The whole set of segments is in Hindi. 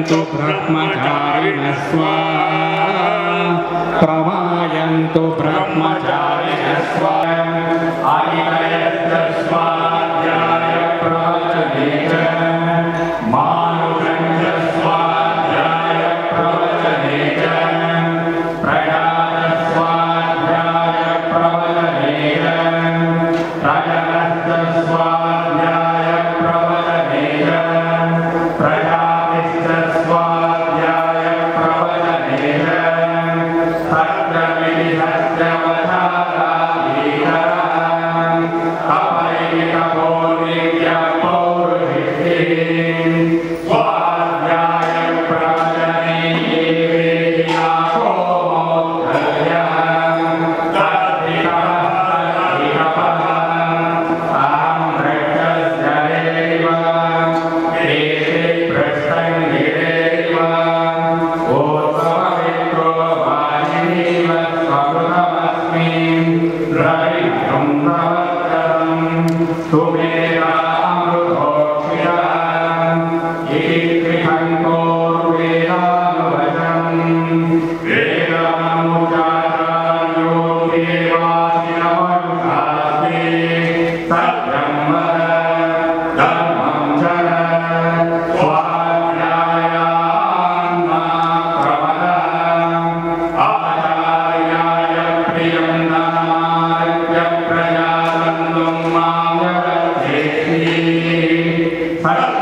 ब्रह्मचारिण स्वाहा प्रभयन्तु ब्रह्मचारिण स्वाहाय स्वाध्याय प्रवचने च। Right?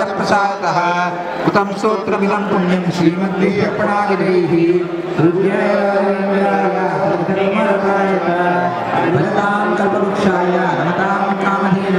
प्रसादः। कृतं स्तोत्रमिदं पुण्यं श्रीमद्दीयपणागदैः भजतां कल्पवृक्षाय नमतां कामधेन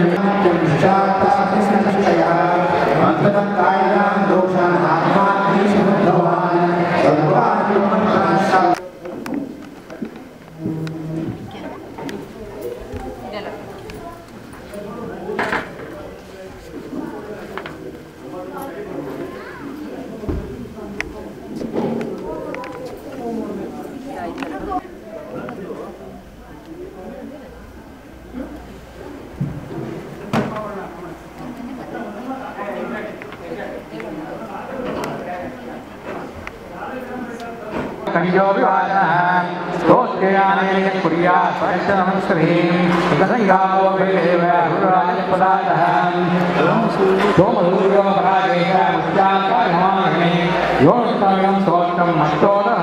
गुरुराजपदातः सोमसूर्यो पराजेश मुस्याकार्यमाणे योऽस्तव्यं स्तोत्रं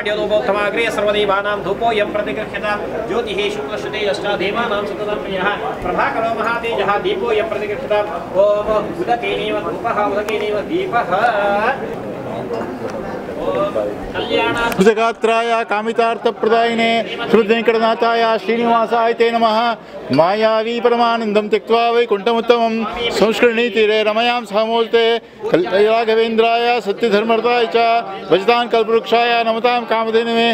पाठ्योदोपोत्तमाग्रे सर्वदेवानां धूपोऽयं प्रतिगृह्यत। ज्योतिः शुक्लश्रुते यष्टा देवानां सततां प्रियः प्रभाकरो महातेजः दीपोऽयं प्रतिगृह्यता। ओम उदकेनैव धूपः, उदकेनैव दीपः। कल्याणात् भुजगात्राय कामितार्थप्रदायिने श्रुतवेङ्कटनाथाय श्रीनिवासाय ते नमः। मायावी परमानन्दं त्यक्त्वा वैकुण्ठमुत्तमं संस्कृतनीतीरे रमयां सामूर्ते कल- राघवेन्द्राय सत्यधर्मरताय च भजतां कल्पवृक्षाय नमतां कामधेनुवे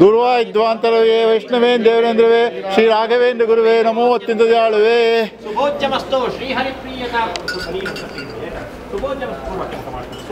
दूर्वायुध्वान्तरवे वैष्णवे देवरेन्द्रवे श्रीराघवेन्द्र गुरुवे नमो अत्यन्तदयाळुवे सुभोज्यमस्तु श्रीहरिप्रियता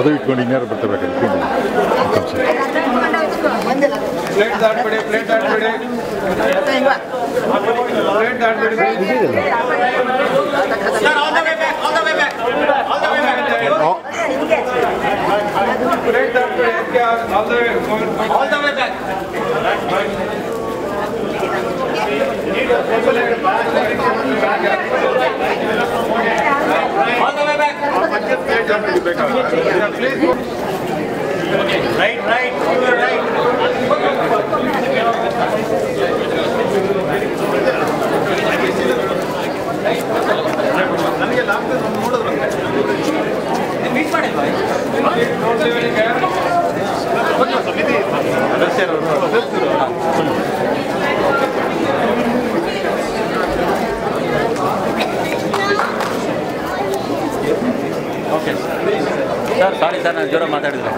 ಅದು ಇಟ್ಕೊಂಡು ಇನ್ಯಾರು ಬರ್ತಾರೆ ಇಟ್ಕೊಂಡು ಪ್ಲೇಟ್ ದಾಟ್ಬೇಡಿ ಪ್ಲೇಟ್ ದಾಟ್ಬೇಡಿ ಪ್ಲೇಟ್ ದಾಟ್ಬೇಡಿ plate ದಾಟ್ಬೇಡಿ all the way all the way back Right, right, right. ನನಗೆ ಲಾಸ್ಟ್ ನೋಡಿದ್ರು ಮೀಟ್ ಮಾಡಿಲ್ವಾ ಸಮಿತಿ ಸದಸ್ಯರು ಸದಸ್ಯರು ಸರ್ ಸಾರಿ ಸರ್ ನಾನು ಜೋರ ಮಾತಾಡಿದ್ರೆ